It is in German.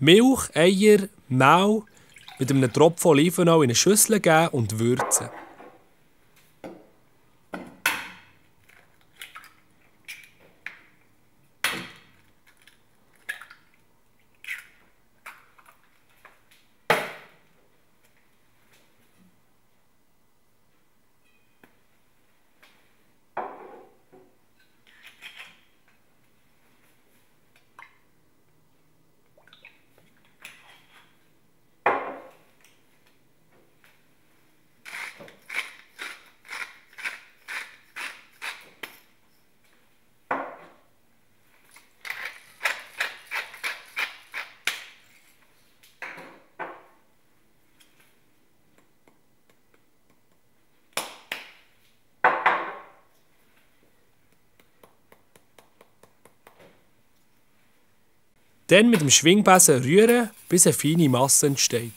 Milch, Eier, Mehl mit einem Tropfen Olivenöl in eine Schüssel geben und würzen. Dann mit dem Schwingbesen rühren, bis eine feine Masse entsteht.